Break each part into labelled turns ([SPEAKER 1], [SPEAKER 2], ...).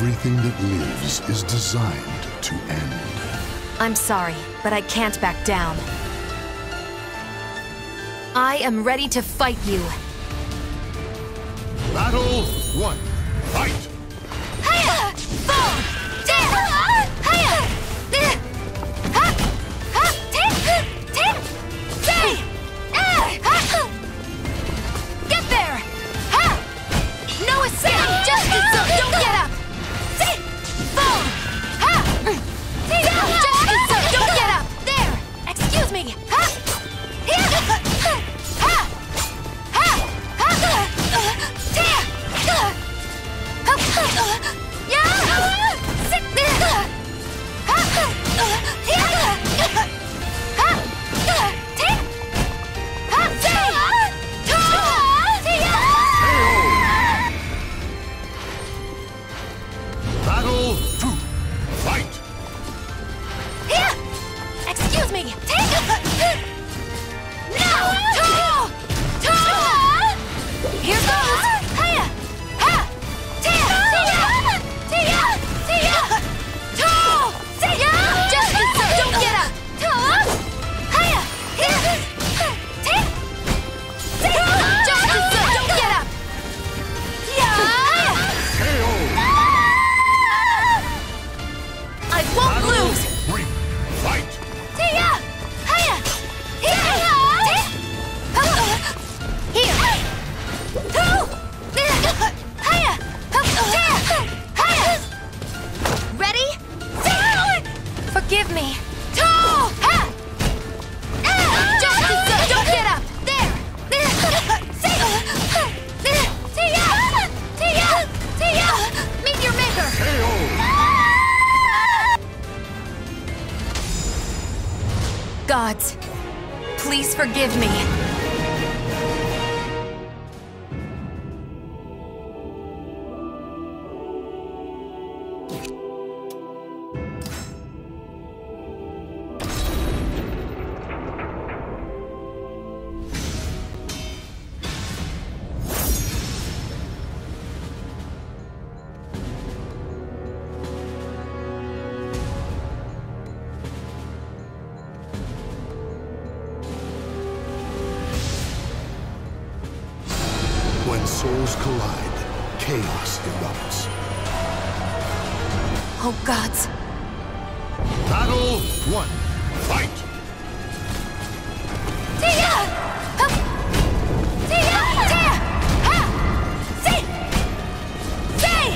[SPEAKER 1] Everything that lives is designed to end.
[SPEAKER 2] I'm sorry, but I can't back down. I am ready to fight you.
[SPEAKER 3] Battle one. Fight!
[SPEAKER 2] gods. Please forgive me.
[SPEAKER 1] souls collide, chaos erupts.
[SPEAKER 2] Oh, gods.
[SPEAKER 3] Battle one. Fight!
[SPEAKER 2] Tia! Tia! Tia! Ha! Tia! Tia!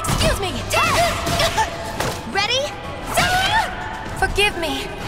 [SPEAKER 2] Excuse me! Ready? Forgive me.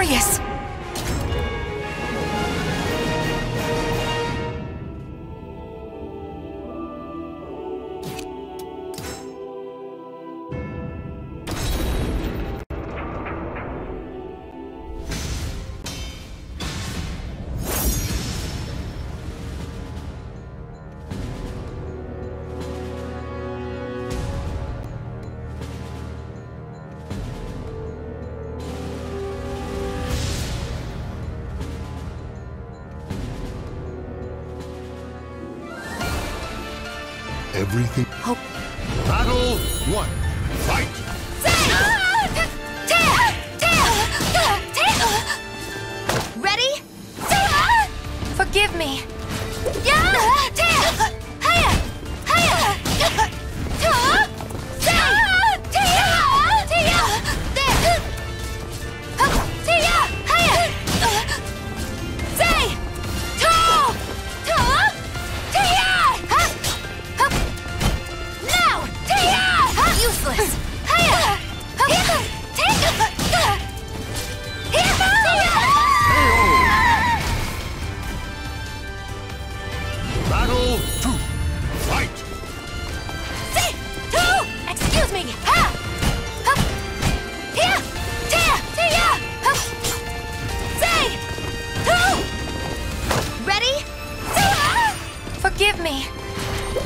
[SPEAKER 2] Glorious.
[SPEAKER 1] everything.
[SPEAKER 3] Battle one. Fight.
[SPEAKER 2] Ready? Forgive me. Yeah!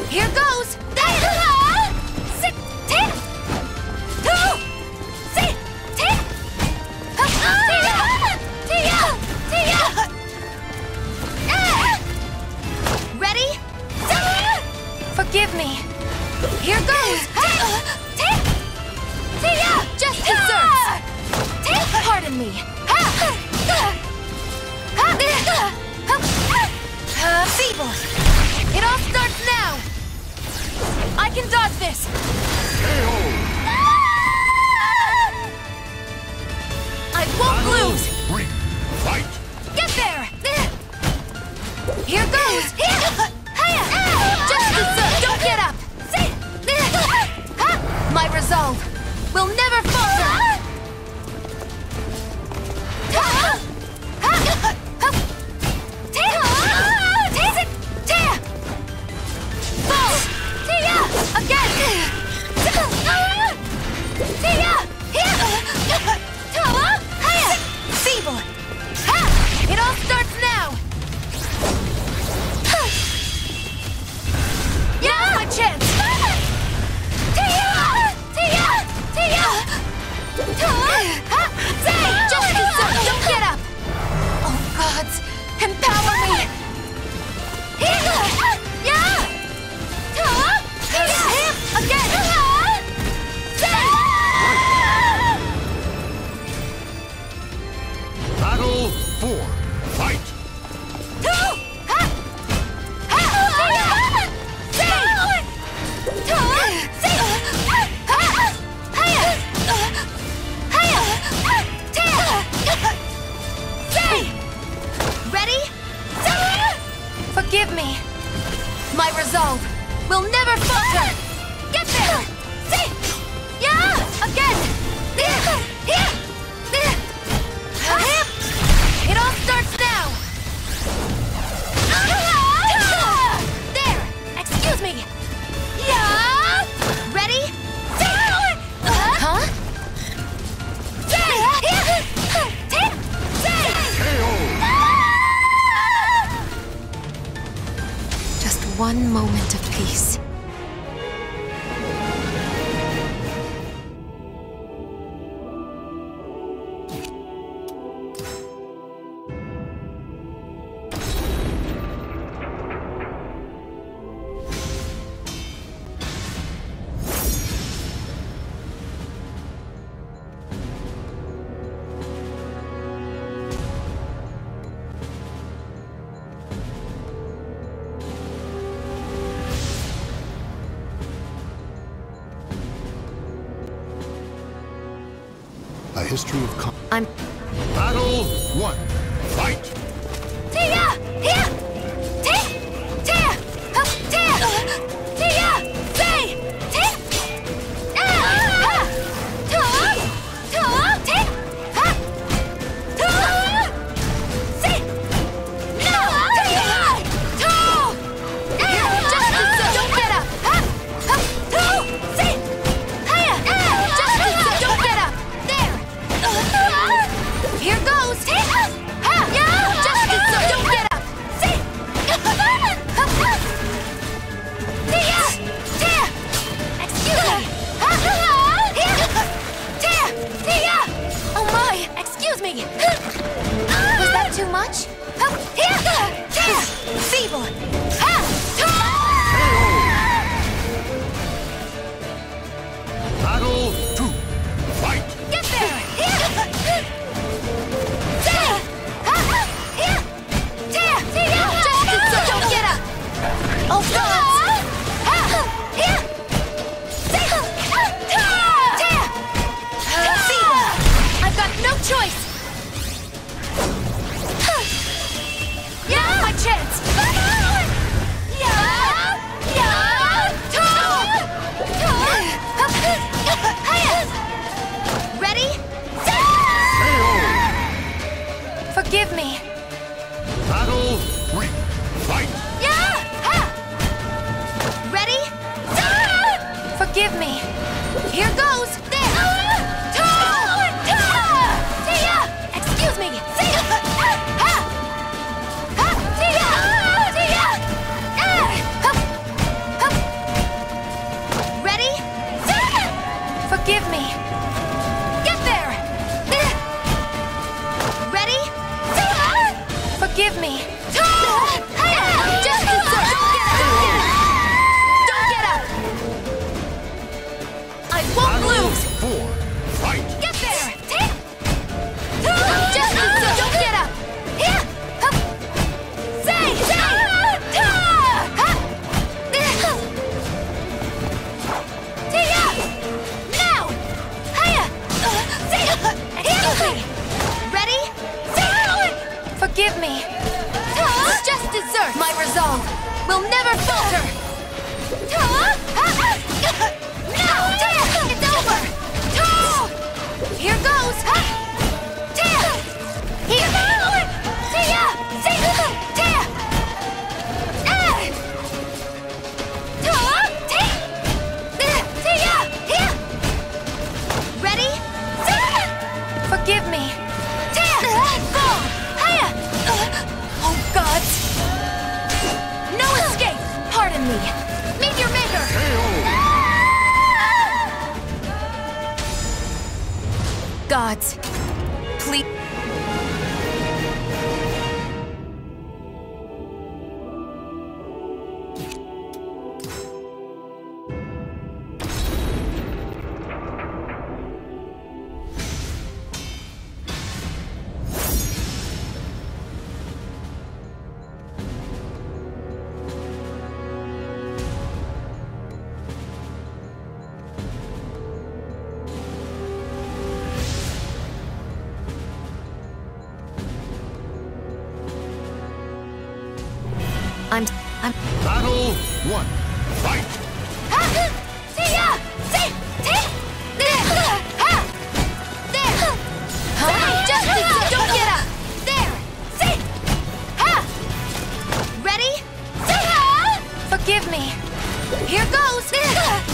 [SPEAKER 2] Here goes! one moment of peace.
[SPEAKER 1] history of...
[SPEAKER 2] I'm...
[SPEAKER 3] Battle one. Fight!
[SPEAKER 2] Forgive me.
[SPEAKER 3] Battle three. Fight!
[SPEAKER 2] Yeah! Ha! Ready? Ah! Forgive me. Here goes! I'm...
[SPEAKER 3] Battle one. Fight!
[SPEAKER 2] See ya! See! Don't get up! There! Ha! Ready? Forgive me. Here goes!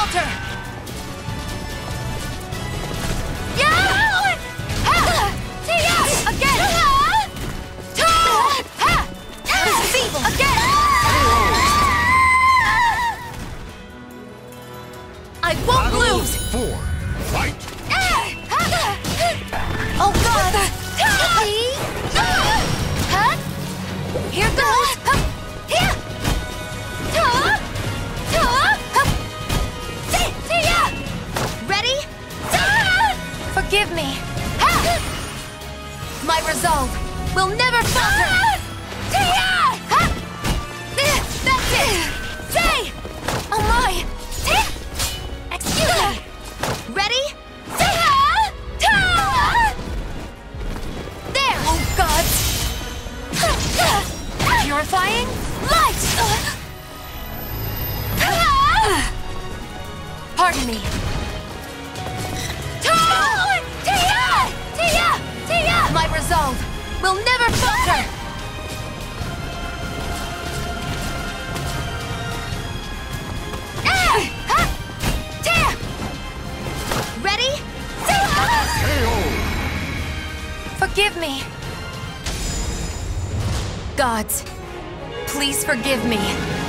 [SPEAKER 2] falter! Yeah! Tia! Again! Ta! Ha! This is evil! Again! I won't
[SPEAKER 3] Battle
[SPEAKER 2] lose!
[SPEAKER 3] four. Fight!
[SPEAKER 2] Oh god! Resolve will never falter! Ah! Tia! Ha! That's it! Say! Oh my! Tia! Excuse me! Ready? Ta! Ta! There! Oh gods! Purifying light! Pardon me. Resolve will never falter! Ah! Ready? Forgive me. Gods, please forgive me.